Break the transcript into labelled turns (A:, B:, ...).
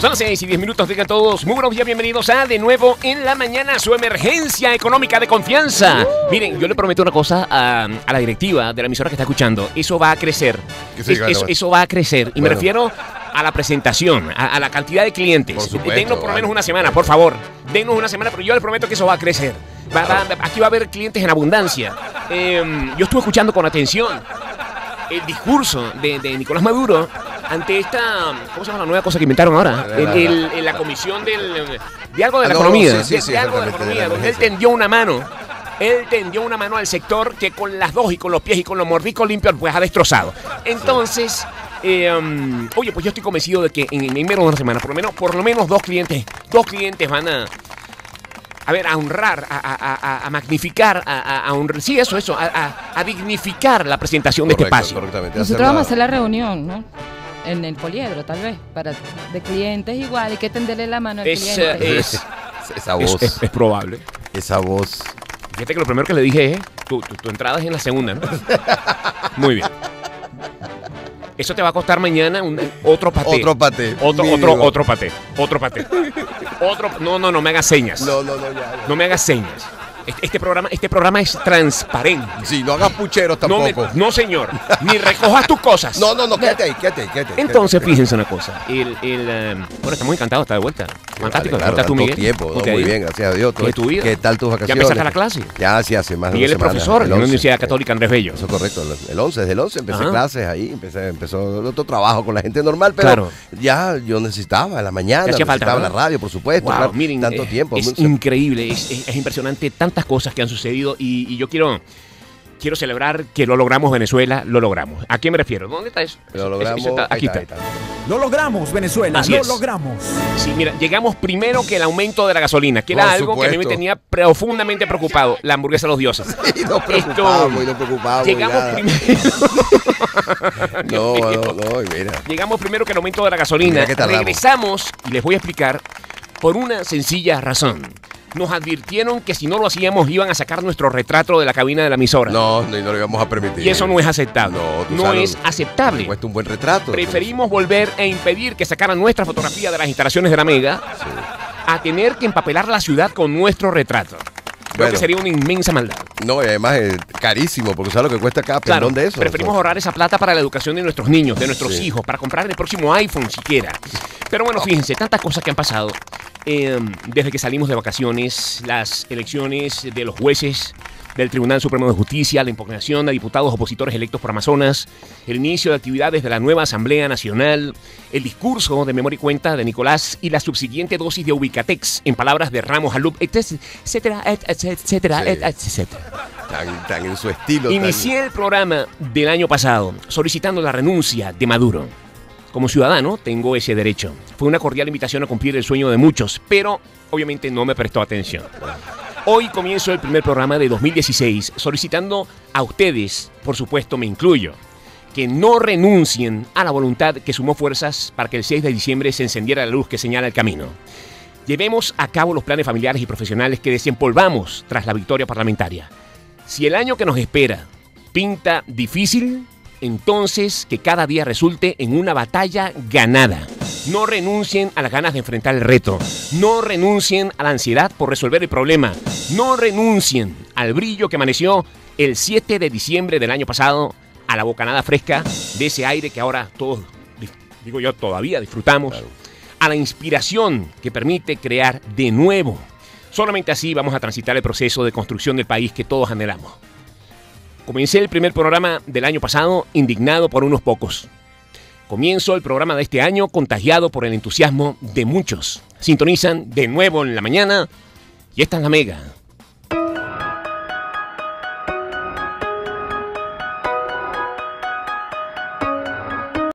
A: Son las 6 y 10 minutos, digan todos. Muy buenos días, bienvenidos a De nuevo en la mañana, su emergencia económica de confianza. Miren, yo le prometo una cosa a, a la directiva de la emisora que está escuchando. Eso va a crecer.
B: Sí,
A: Es- eso, eso va a crecer. Y me refiero a la presentación, a, a la cantidad de clientes.
B: Por supuesto,
A: Denos por lo
B: vale.
A: menos una semana, por favor. Denos una semana, pero yo les prometo que eso va a crecer. Va- va- aquí va a haber clientes en abundancia. Eh, yo estuve escuchando con atención el discurso de, de Nicolás Maduro ante esta, ¿cómo se llama la nueva cosa que inventaron ahora?
B: La-
A: El-
B: la-
A: el- el- la comisión del, de algo de la
B: no,
A: economía.
B: sí, sí,
A: de- la economía, donde él tendió una mano. Él tendió una mano al sector que con las dos y con los pies y con los mordicos limpios pues ha destrozado. Entonces, eh, um, oye, pues yo estoy convencido de que en, en menos de una semana, por lo menos, por lo menos dos clientes, dos clientes van a, a ver, a honrar, a, a- a- a magnificar, a, honrar, sí, eso, eso, a, a- a dignificar la presentación de este espacio.
C: Nosotros vamos a hacer la reunión, ¿no? En el poliedro, tal vez, para de clientes igual, hay que tenderle la mano al
A: Es,
C: cliente.
A: es-
B: Esa
A: Es,
B: voz,
A: es- es probable.
B: esa voz.
A: Fíjate que lo primero que le dije es, tu, tu- tu entrada es en la segunda. ¿no? Muy bien. Eso te va a costar mañana un- otro paté.
B: Otro paté.
A: Otro,
B: mínimo.
A: otro, otro paté. Otro paté. Otro, no, no, no me hagas señas.
B: No, no, no, ya. ya.
A: No me hagas señas. Este, este programa, este programa es transparente.
B: Sí, no hagas pucheros
A: No, me-
B: tampoco.
A: no, señor. Ni recojas tus cosas.
B: No, no, no, quédate ahí, quédate ahí, quédate. ahí,
A: Entonces,
B: quédate
A: fíjense una cosa. El, el, eh, bueno, estamos encantados de estar de vuelta. Fantástico.
B: Vale,
A: ¿Cómo
B: claro,
A: estás tú, Miguel?
B: tiempo,
A: ¿Cómo
B: no, muy bien, gracias a Dios.
A: ¿Qué tu vida?
B: ¿Qué tal tus
A: ¿Ya
B: vacaciones?
A: empezaste la clase?
B: Ya, sí, hace más de
A: Miguel es profesor en la
B: 11,
A: Universidad Católica Andrés Bello.
B: Eso es correcto, el 11, desde el 11 empecé
A: Ajá.
B: clases ahí, empecé, empezó otro trabajo con la gente normal, pero
A: Claro.
B: ya yo necesitaba en la mañana,
A: hacía falta,
B: necesitaba
A: ¿verdad?
B: la radio, por supuesto,
A: Wow,
B: claro,
A: miren,
B: tanto
A: eh,
B: tiempo.
A: Es
B: mucho-
A: increíble, es, es- es impresionante tantas cosas que han sucedido y, y yo quiero, quiero celebrar que lo logramos Venezuela, lo logramos. ¿A qué me refiero? ¿Dónde está eso?
B: Lo
A: Eso-
B: logramos.
A: eso está- aquí está.
B: ahí
D: Lo logramos, Venezuela,
A: Así
D: lo
A: es.
D: logramos.
A: Sí, mira, llegamos primero que el aumento de la gasolina, que era
B: Por
A: algo que a mí me
B: supuesto.
A: tenía profundamente preocupado, la hamburguesa de los dioses.
B: Y nos preocupamos, y nos preocupamos.
A: Llegamos
B: nada.
A: primero.
B: No, no, no, y mira.
A: Llegamos primero que el aumento de la gasolina.
B: Mira que tardamos.
A: Regresamos y les voy a explicar por una sencilla razón. Nos advirtieron que si no lo hacíamos iban a sacar nuestro retrato de la cabina de la emisora.
B: No, no, no lo íbamos a permitir.
A: Y eso no es aceptable.
B: No, tú
A: No
B: sabes
A: es aceptable.
B: Cuesta un buen retrato.
A: Preferimos volver e impedir que sacaran nuestra fotografía de las instalaciones de la Mega
B: Sí.
A: a tener que empapelar la ciudad con nuestro retrato. Creo
B: Bueno.
A: que sería una inmensa maldad.
B: No, y además es carísimo, porque sabes lo que cuesta cada
A: Claro,
B: de eso.
A: preferimos ahorrar esa plata para la educación de nuestros niños, de nuestros
B: Sí.
A: hijos, para comprar el próximo iPhone siquiera. Pero bueno, fíjense, tantas cosas que han pasado eh, desde que salimos de vacaciones, las elecciones de los jueces del Tribunal Supremo de Justicia, la impugnación a diputados opositores electos por Amazonas, el inicio de actividades de la nueva Asamblea Nacional, el discurso de memoria y cuenta de Nicolás y la subsiguiente dosis de Ubicatex, en palabras de Ramos Alup, etcétera, etcétera,
B: Sí.
A: etcétera.
B: Tan, tan en su estilo. tan-
A: Inicié el programa del año pasado solicitando la renuncia de Maduro. Como ciudadano tengo ese derecho. Fue una cordial invitación a cumplir el sueño de muchos, pero obviamente no me prestó atención. Hoy comienzo el primer programa de 2016 solicitando a ustedes, por supuesto me incluyo, que no renuncien a la voluntad que sumó fuerzas para que el 6 de diciembre se encendiera la luz que señala el camino. Llevemos a cabo los planes familiares y profesionales que desempolvamos tras la victoria parlamentaria. Si el año que nos espera pinta difícil, entonces que cada día resulte en una batalla ganada. No renuncien a las ganas de enfrentar el reto. No renuncien a la ansiedad por resolver el problema. No renuncien al brillo que amaneció el 7 de diciembre del año pasado, a la bocanada fresca de ese aire que ahora todos, digo yo, todavía disfrutamos, a la inspiración que permite crear de nuevo. Solamente así vamos a transitar el proceso de construcción del país que todos anhelamos. Comencé el primer programa del año pasado indignado por unos pocos. Comienzo el programa de este año contagiado por el entusiasmo de muchos. Sintonizan de nuevo en la mañana y esta es la mega